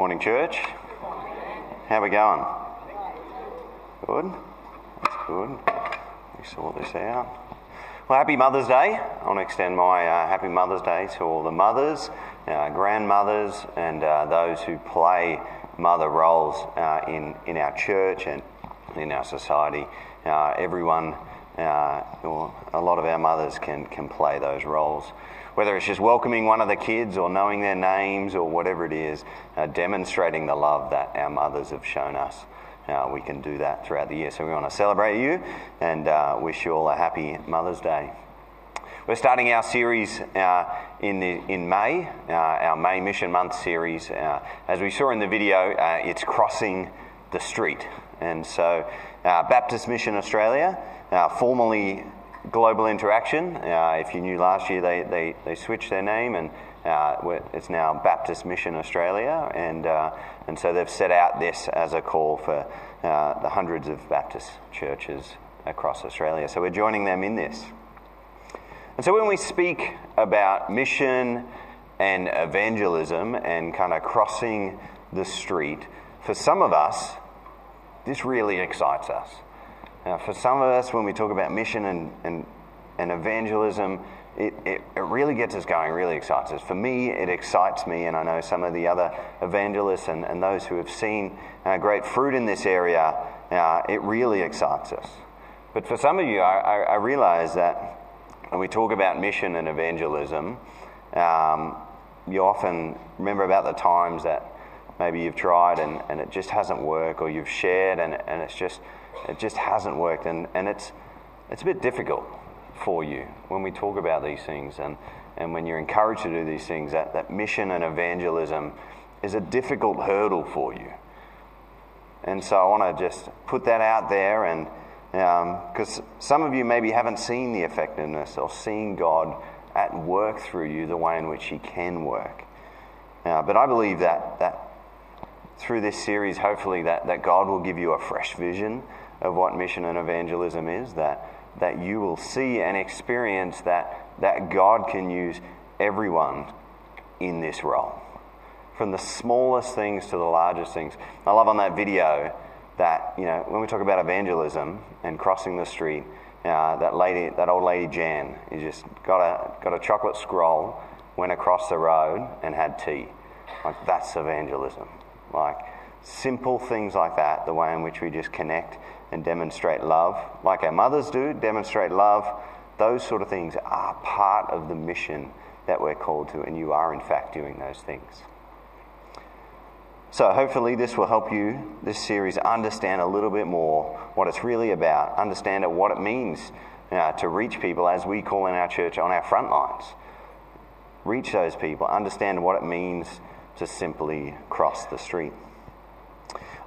Morning, church. How we going? Good. That's good. We sort this out. Well, happy Mother's Day. I want to extend my uh, happy Mother's Day to all the mothers, uh, grandmothers, and uh, those who play mother roles uh, in, in our church and in our society. Uh, everyone, uh, or a lot of our mothers, can, can play those roles whether it's just welcoming one of the kids or knowing their names or whatever it is, uh, demonstrating the love that our mothers have shown us. Uh, we can do that throughout the year. So we want to celebrate you and uh, wish you all a happy Mother's Day. We're starting our series uh, in, the, in May, uh, our May Mission Month series. Uh, as we saw in the video, it's crossing the street. And so, Baptist Mission Australia, formerly Global Interaction. Uh, if you knew last year, they, they, they switched their name and uh, it's now Baptist Mission Australia. And, uh, and so they've set out this as a call for uh, the hundreds of Baptist churches across Australia. So we're joining them in this. And so when we speak about mission and evangelism and kind of crossing the street, for some of us, this really excites us. Now, for some of us, when we talk about mission and, and, and evangelism, it, it, it, really gets us going, really excites us. For me, it excites me, and I know some of the other evangelists and, and those who have seen uh, great fruit in this area, uh, it really excites us. But for some of you, I, I, I realize that when we talk about mission and evangelism, um, you often remember about the times that maybe you've tried and, and it just hasn't worked, or you've shared and, and it's just it just hasn't worked, and, and it's, it's a bit difficult for you when we talk about these things and, and when you're encouraged to do these things. That, that mission and evangelism is a difficult hurdle for you. And so I want to just put that out there, and because um, some of you maybe haven't seen the effectiveness or seen God at work through you the way in which He can work. Uh, but I believe that, that through this series, hopefully, that, that God will give you a fresh vision of what mission and evangelism is, that, that you will see and experience that, that God can use everyone in this role. From the smallest things to the largest things. I love on that video that, you know, when we talk about evangelism and crossing the street, uh, that lady, that old lady Jan, he just got a, got a chocolate scroll, went across the road and had tea. Like, that's evangelism. Like, simple things like that, the way in which we just connect and demonstrate love, like our mothers do, demonstrate love. Those sort of things are part of the mission that we're called to, and you are, in fact, doing those things. So, hopefully, this will help you, this series, understand a little bit more what it's really about, understand what it means uh, to reach people, as we call in our church, on our front lines. Reach those people, understand what it means to simply cross the street.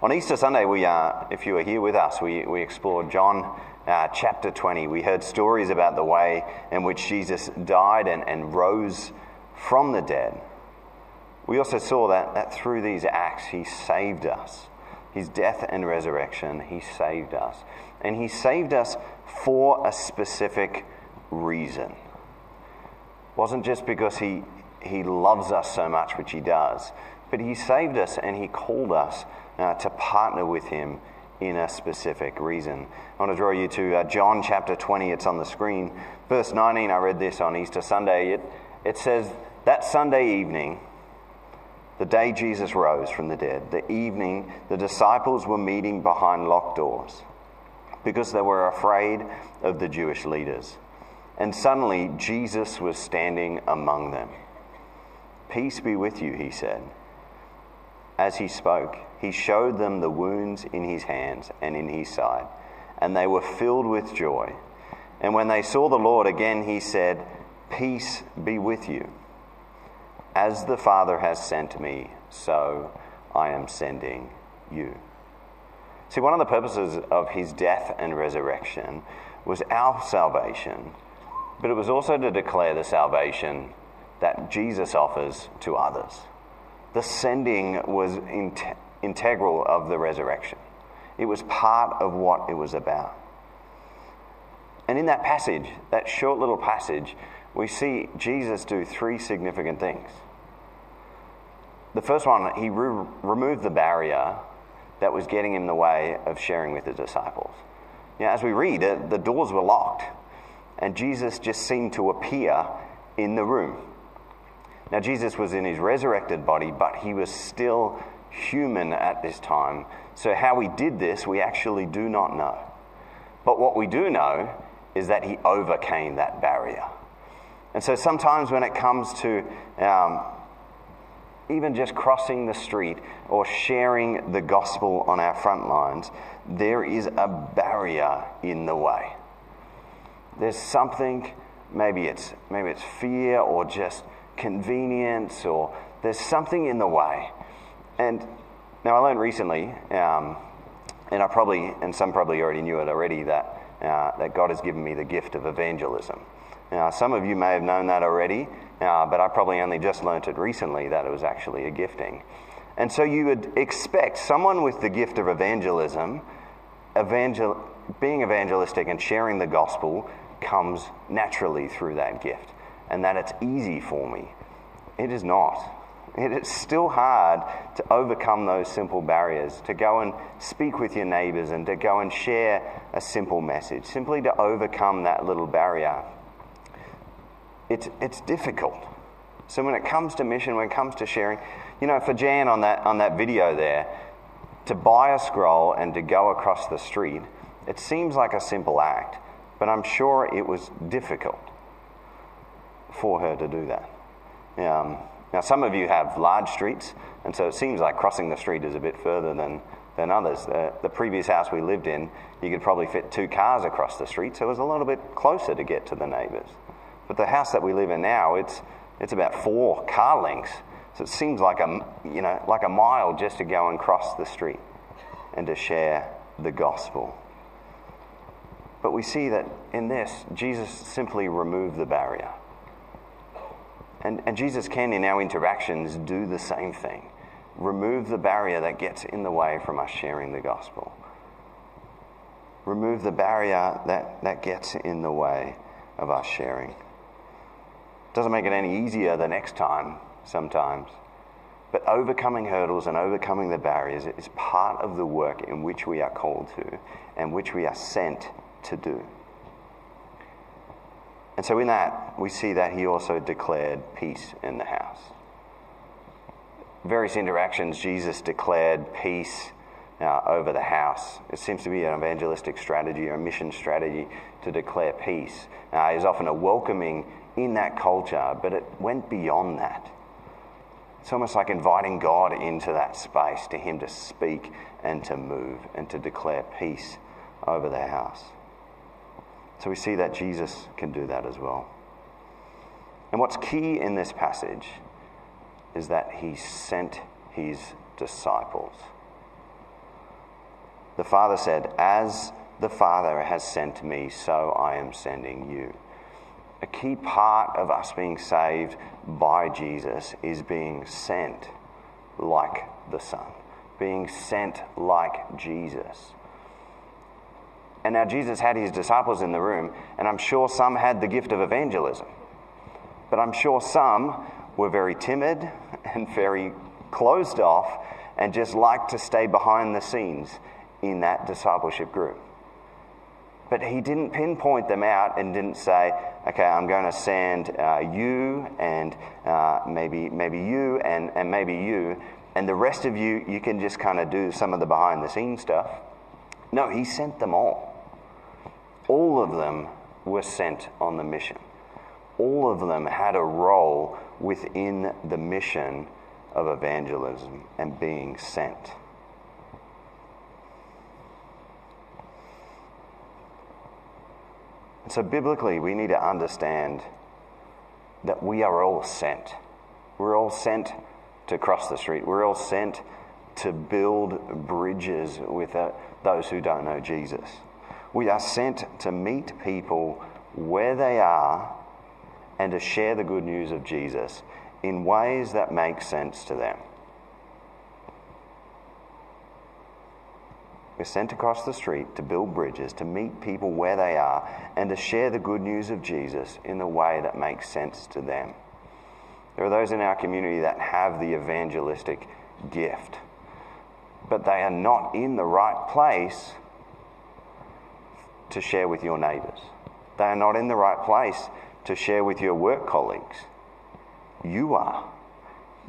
On Easter Sunday, we, uh, if you were here with us, we, we explored John uh, chapter 20. We heard stories about the way in which Jesus died and, and rose from the dead. We also saw that, that through these acts, he saved us. His death and resurrection, he saved us. And he saved us for a specific reason. It wasn't just because he, he loves us so much, which he does, but he saved us and he called us uh, to partner with him in a specific reason. I want to draw you to uh, John chapter 20. It's on the screen. Verse 19, I read this on Easter Sunday. It, it says, That Sunday evening, the day Jesus rose from the dead, the evening the disciples were meeting behind locked doors because they were afraid of the Jewish leaders. And suddenly Jesus was standing among them. Peace be with you, he said. As he spoke, he showed them the wounds in his hands and in his side, and they were filled with joy. And when they saw the Lord again, he said, Peace be with you. As the Father has sent me, so I am sending you. See, one of the purposes of his death and resurrection was our salvation, but it was also to declare the salvation that Jesus offers to others. The sending was in, integral of the resurrection. It was part of what it was about. And in that passage, that short little passage, we see Jesus do three significant things. The first one, he re- removed the barrier that was getting in the way of sharing with the disciples. Know, as we read, the doors were locked, and Jesus just seemed to appear in the room. Now, Jesus was in his resurrected body, but he was still human at this time. So, how he did this, we actually do not know. But what we do know is that he overcame that barrier. And so, sometimes when it comes to um, even just crossing the street or sharing the gospel on our front lines, there is a barrier in the way. There's something, maybe it's, maybe it's fear or just convenience, or there's something in the way. And now I learned recently, um, and I probably, and some probably already knew it already, that, uh, that God has given me the gift of evangelism. Now, some of you may have known that already, uh, but I probably only just learnt it recently that it was actually a gifting. And so you would expect someone with the gift of evangelism, evangel- being evangelistic and sharing the gospel comes naturally through that gift, and that it's easy for me. It is not. It is still hard to overcome those simple barriers, to go and speak with your neighbors and to go and share a simple message, simply to overcome that little barrier it's, it's difficult. So when it comes to mission, when it comes to sharing, you know, for Jan on that, on that video there, to buy a scroll and to go across the street, it seems like a simple act, but I'm sure it was difficult for her to do that. Um, now, some of you have large streets, and so it seems like crossing the street is a bit further than, than others. The, the previous house we lived in, you could probably fit two cars across the street, so it was a little bit closer to get to the neighbours. But the house that we live in now, it's, it's about four car lengths. So it seems like a, you know, like a mile just to go and cross the street and to share the gospel. But we see that in this, Jesus simply removed the barrier. And, and Jesus can, in our interactions, do the same thing remove the barrier that gets in the way from us sharing the gospel. Remove the barrier that, that gets in the way of us sharing. Doesn't make it any easier the next time, sometimes. But overcoming hurdles and overcoming the barriers is part of the work in which we are called to and which we are sent to do. And so, in that, we see that he also declared peace in the house. Various interactions, Jesus declared peace uh, over the house. It seems to be an evangelistic strategy or a mission strategy to declare peace. Uh, is often a welcoming in that culture, but it went beyond that. It's almost like inviting God into that space, to Him to speak and to move and to declare peace over the house. So we see that Jesus can do that as well. And what's key in this passage is that He sent His disciples. The Father said, As the Father has sent me, so I am sending you a key part of us being saved by Jesus is being sent like the Son, being sent like Jesus. And now Jesus had his disciples in the room, and I'm sure some had the gift of evangelism. But I'm sure some were very timid and very closed off and just liked to stay behind the scenes in that discipleship group. But he didn't pinpoint them out and didn't say, okay, I'm going to send uh, you and uh, maybe, maybe you and, and maybe you, and the rest of you, you can just kind of do some of the behind the scenes stuff. No, he sent them all. All of them were sent on the mission. All of them had a role within the mission of evangelism and being sent. So, biblically, we need to understand that we are all sent. We're all sent to cross the street. We're all sent to build bridges with uh, those who don't know Jesus. We are sent to meet people where they are and to share the good news of Jesus in ways that make sense to them. We're sent across the street to build bridges, to meet people where they are, and to share the good news of Jesus in a way that makes sense to them. There are those in our community that have the evangelistic gift, but they are not in the right place to share with your neighbours. They are not in the right place to share with your work colleagues. You are.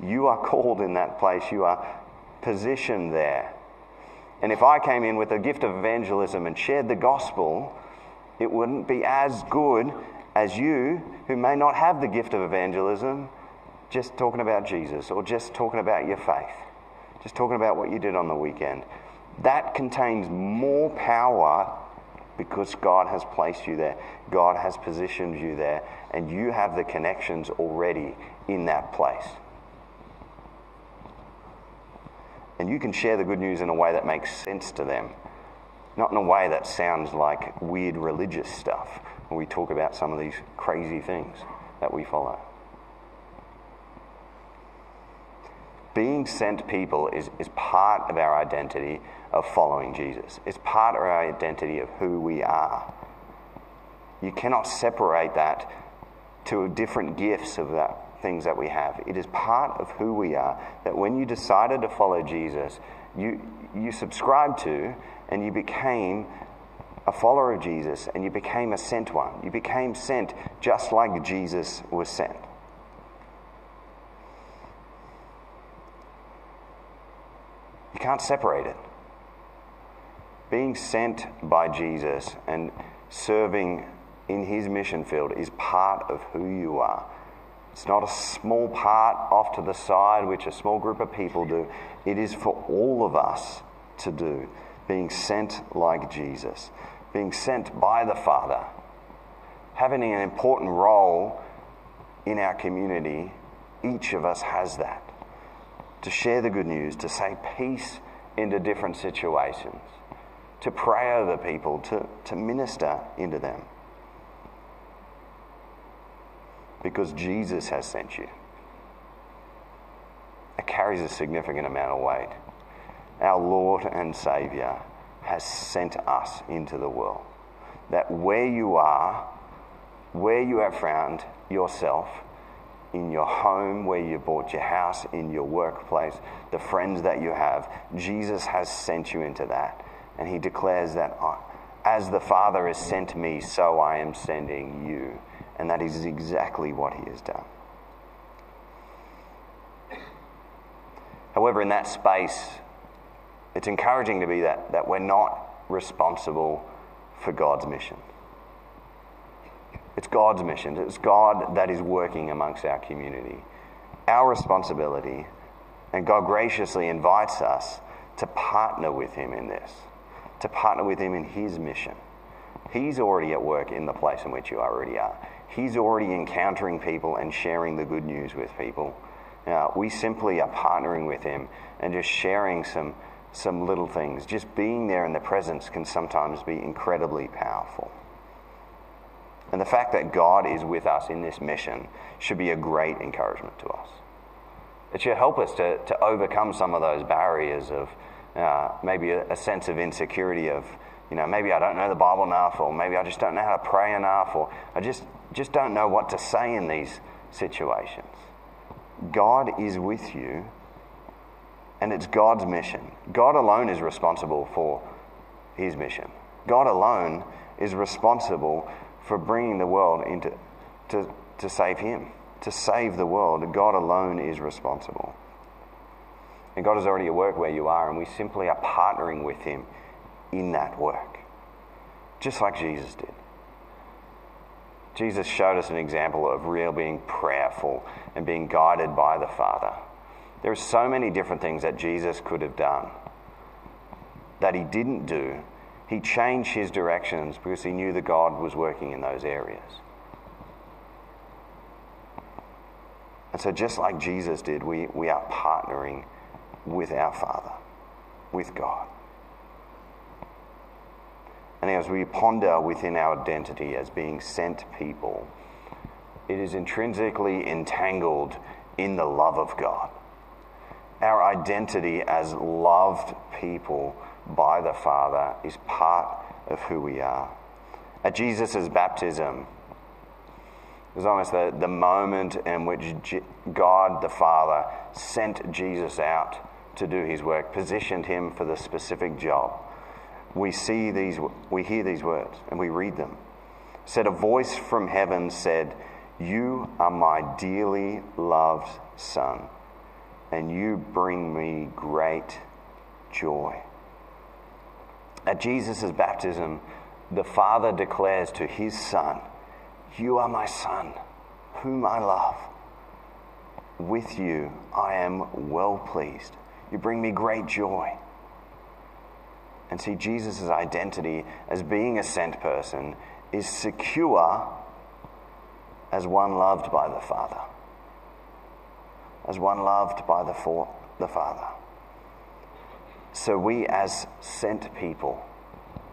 You are called in that place. You are positioned there. And if I came in with a gift of evangelism and shared the gospel, it wouldn't be as good as you, who may not have the gift of evangelism, just talking about Jesus or just talking about your faith, just talking about what you did on the weekend. That contains more power because God has placed you there, God has positioned you there, and you have the connections already in that place. And you can share the good news in a way that makes sense to them, not in a way that sounds like weird religious stuff when we talk about some of these crazy things that we follow. Being sent people is, is part of our identity of following Jesus. It's part of our identity of who we are. You cannot separate that to different gifts of that things that we have. It is part of who we are that when you decided to follow Jesus, you, you subscribed to and you became a follower of Jesus and you became a sent one. You became sent just like Jesus was sent. You can't separate it. Being sent by Jesus and serving in his mission field is part of who you are. It's not a small part off to the side, which a small group of people do. It is for all of us to do, being sent like Jesus, being sent by the Father, having an important role in our community. Each of us has that. To share the good news, to say peace into different situations, to pray over people, to, to minister into them. because Jesus has sent you. It carries a significant amount of weight. Our Lord and Saviour has sent us into the world. That where you are, where you have found yourself, in your home, where you bought your house, in your workplace, the friends that you have, Jesus has sent you into that. And he declares that as the Father has sent me, so I am sending you. And that is exactly what he has done. However, in that space, it's encouraging to be that, that we're not responsible for God's mission. It's God's mission. It's God that is working amongst our community. Our responsibility, and God graciously invites us to partner with Him in this, to partner with Him in His mission. He's already at work in the place in which you already are. He's already encountering people and sharing the good news with people. Now, we simply are partnering with Him and just sharing some, some little things. Just being there in the presence can sometimes be incredibly powerful. And the fact that God is with us in this mission should be a great encouragement to us. It should help us to, to overcome some of those barriers of uh, maybe a, a sense of insecurity of, you know, maybe I don't know the Bible enough, or maybe I just don't know how to pray enough, or I just, just don't know what to say in these situations. God is with you, and it's God's mission. God alone is responsible for his mission. God alone is responsible for bringing the world into to, to save him, to save the world. God alone is responsible. And God is already at work where you are, and we simply are partnering with him in that work, just like Jesus did. Jesus showed us an example of real being prayerful and being guided by the Father. There are so many different things that Jesus could have done that he didn't do. He changed his directions because he knew that God was working in those areas. And so, just like Jesus did, we, we are partnering with our Father, with God. And as we ponder within our identity as being sent people, it is intrinsically entangled in the love of God. Our identity as loved people by the Father is part of who we are. At Jesus' baptism, It was almost the, the moment in which God the Father sent Jesus out to do his work, positioned him for the specific job. We see these, we hear these words and we read them. Said a voice from heaven said, You are my dearly loved Son, and you bring me great joy. At Jesus' baptism, the Father declares to his Son, You are my Son, whom I love. With you I am well pleased. You bring me great joy. And see, Jesus' identity as being a sent person is secure as one loved by the Father, as one loved by the, for, the Father. So we, as sent people,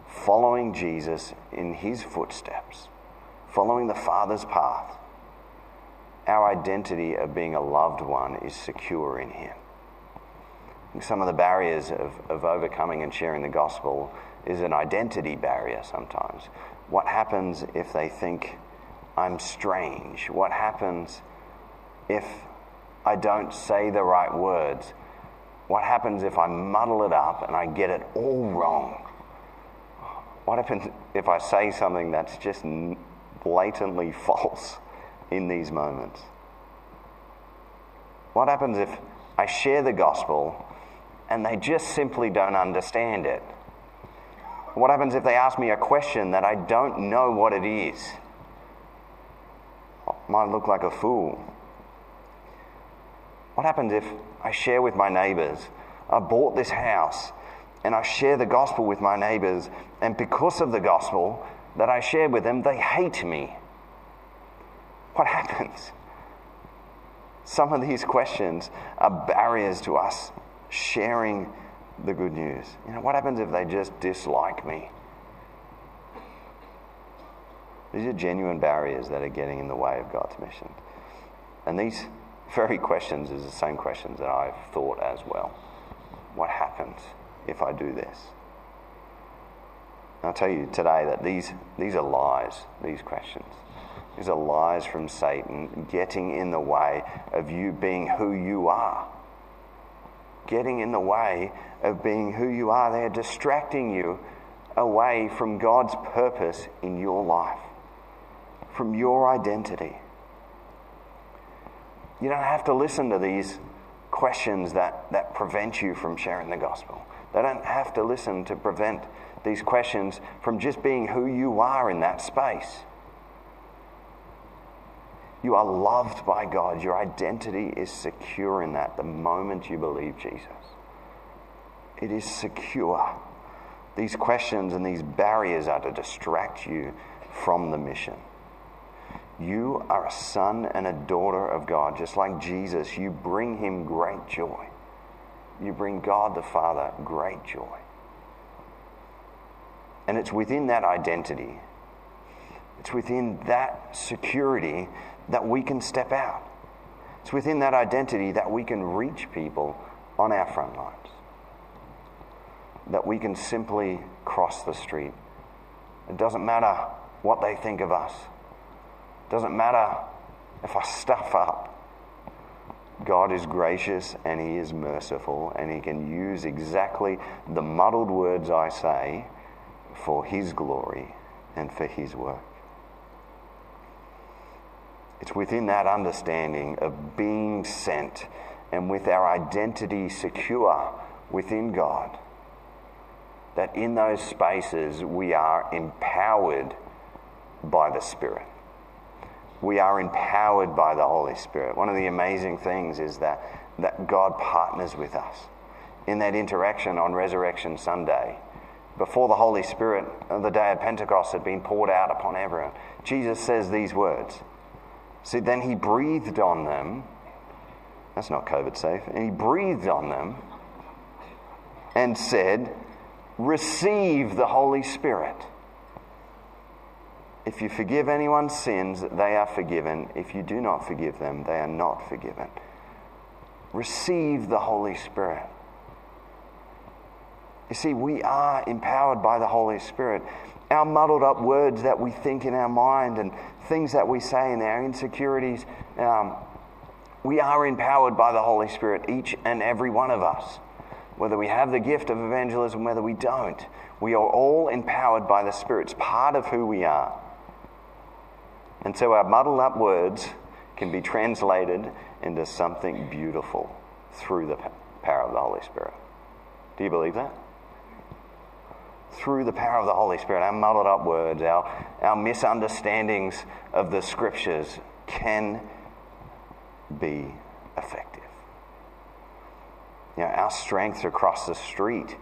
following Jesus in his footsteps, following the Father's path, our identity of being a loved one is secure in him. Some of the barriers of, of overcoming and sharing the gospel is an identity barrier sometimes. What happens if they think I'm strange? What happens if I don't say the right words? What happens if I muddle it up and I get it all wrong? What happens if I say something that's just blatantly false in these moments? What happens if I share the gospel and they just simply don't understand it? What happens if they ask me a question that I don't know what it is? I might look like a fool. What happens if I share with my neighbors, I bought this house and I share the gospel with my neighbors, and because of the gospel that I share with them, they hate me? What happens? Some of these questions are barriers to us sharing the good news. You know, what happens if they just dislike me? These are genuine barriers that are getting in the way of God's mission. And these very questions is the same questions that I've thought as well. What happens if I do this? And I'll tell you today that these, these are lies, these questions. These are lies from Satan getting in the way of you being who you are. Getting in the way of being who you are. They are distracting you away from God's purpose in your life, from your identity. You don't have to listen to these questions that, that prevent you from sharing the gospel. They don't have to listen to prevent these questions from just being who you are in that space. You are loved by God. Your identity is secure in that the moment you believe Jesus. It is secure. These questions and these barriers are to distract you from the mission. You are a son and a daughter of God, just like Jesus. You bring him great joy. You bring God the Father great joy. And it's within that identity, it's within that security that we can step out. It's within that identity that we can reach people on our front lines. That we can simply cross the street. It doesn't matter what they think of us. It doesn't matter if I stuff up. God is gracious and He is merciful, and He can use exactly the muddled words I say for His glory and for His work. It's within that understanding of being sent and with our identity secure within God that in those spaces we are empowered by the Spirit. We are empowered by the Holy Spirit. One of the amazing things is that, that God partners with us in that interaction on Resurrection Sunday. Before the Holy Spirit, the day of Pentecost had been poured out upon everyone, Jesus says these words See, then he breathed on them. That's not COVID safe. And he breathed on them and said, Receive the Holy Spirit. If you forgive anyone's sins, they are forgiven. If you do not forgive them, they are not forgiven. Receive the Holy Spirit. You see, we are empowered by the Holy Spirit. Our muddled up words that we think in our mind and things that we say and our insecurities, um, we are empowered by the Holy Spirit, each and every one of us. Whether we have the gift of evangelism, whether we don't, we are all empowered by the Spirit. It's part of who we are. And so our muddled up words can be translated into something beautiful through the power of the Holy Spirit. Do you believe that? Through the power of the Holy Spirit, our muddled up words, our, our misunderstandings of the scriptures can be effective. You know, our strength to cross the street,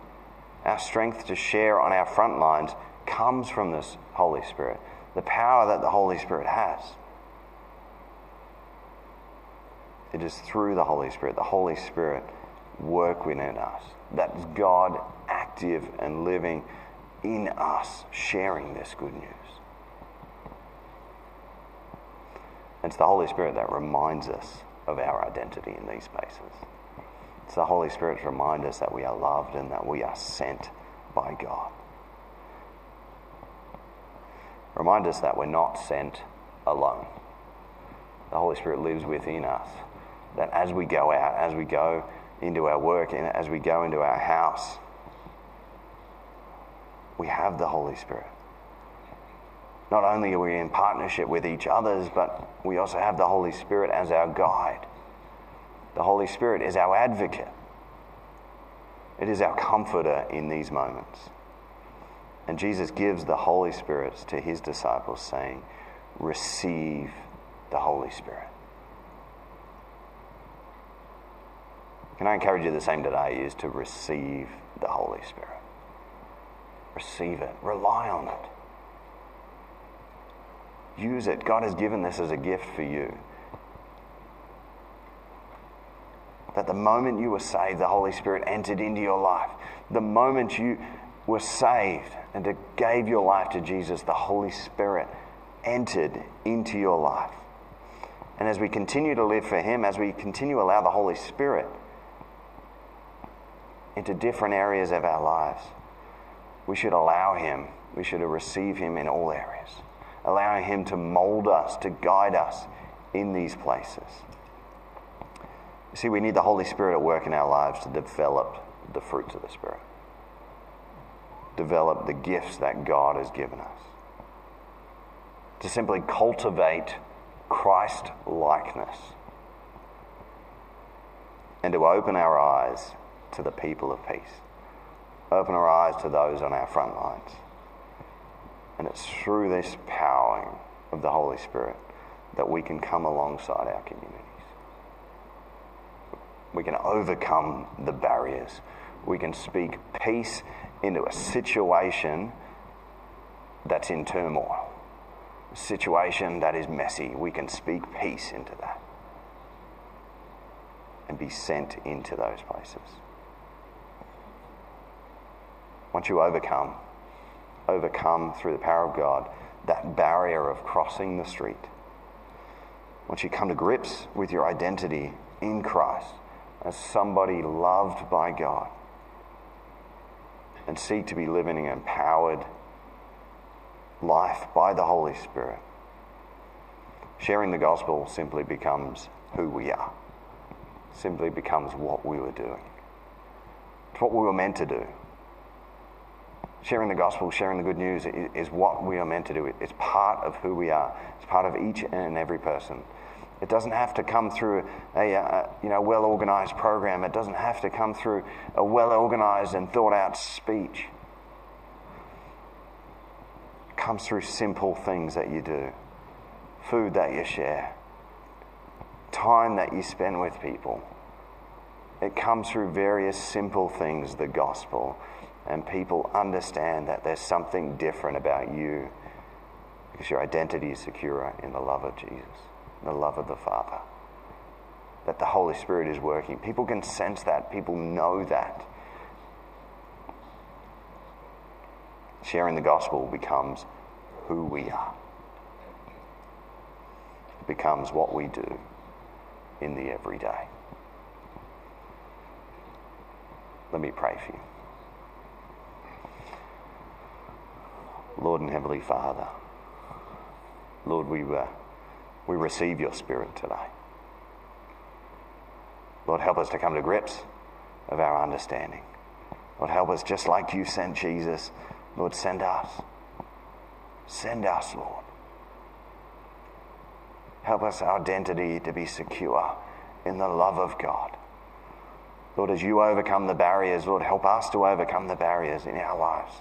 our strength to share on our front lines comes from this Holy Spirit, the power that the Holy Spirit has. It is through the Holy Spirit, the Holy Spirit work within us. That's God active and living in us, sharing this good news. It's the Holy Spirit that reminds us of our identity in these spaces. It's the Holy Spirit to remind us that we are loved and that we are sent by God. Remind us that we're not sent alone. The Holy Spirit lives within us. That as we go out, as we go into our work, and as we go into our house, we have the Holy Spirit. Not only are we in partnership with each other's, but we also have the Holy Spirit as our guide. The Holy Spirit is our advocate. It is our comforter in these moments. And Jesus gives the Holy Spirit to his disciples, saying, Receive the Holy Spirit. Can I encourage you the same today is to receive the Holy Spirit. Receive it. Rely on it. Use it. God has given this as a gift for you. That the moment you were saved, the Holy Spirit entered into your life. The moment you were saved and gave your life to Jesus, the Holy Spirit entered into your life. And as we continue to live for Him, as we continue to allow the Holy Spirit into different areas of our lives, we should allow Him, we should receive Him in all areas. Allowing Him to mold us, to guide us in these places. You see, we need the Holy Spirit at work in our lives to develop the fruits of the Spirit, develop the gifts that God has given us, to simply cultivate Christ likeness, and to open our eyes to the people of peace, open our eyes to those on our front lines. And it's through this powering of the Holy Spirit that we can come alongside our communities. We can overcome the barriers. We can speak peace into a situation that's in turmoil, a situation that is messy. We can speak peace into that and be sent into those places. Once you overcome, overcome through the power of God that barrier of crossing the street. Once you come to grips with your identity in Christ as somebody loved by God and seek to be living an empowered life by the Holy Spirit, sharing the gospel simply becomes who we are, simply becomes what we were doing. It's what we were meant to do sharing the gospel, sharing the good news is what we are meant to do. It's part of who we are. It's part of each and every person. It doesn't have to come through a, a you know well organized program. It doesn't have to come through a well organized and thought out speech. It comes through simple things that you do, food that you share, time that you spend with people. It comes through various simple things, the gospel and people understand that there's something different about you because your identity is secure in the love of Jesus, the love of the Father, that the Holy Spirit is working. People can sense that, people know that. Sharing the gospel becomes who we are. It becomes what we do in the everyday. Let me pray for you. Lord and Heavenly Father, Lord, we, uh, we receive your Spirit today. Lord, help us to come to grips of our understanding. Lord, help us just like you sent Jesus. Lord, send us. Send us, Lord. Help us, our identity, to be secure in the love of God. Lord, as you overcome the barriers, Lord, help us to overcome the barriers in our lives.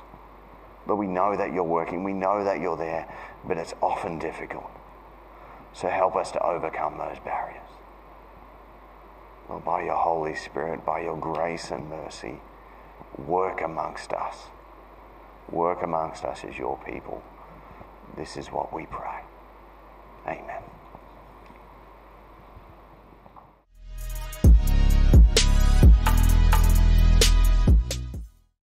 Lord, we know that you're working, we know that you're there, but it's often difficult. So help us to overcome those barriers. Lord, by your Holy Spirit, by your grace and mercy, work amongst us. Work amongst us as your people. This is what we pray. Amen.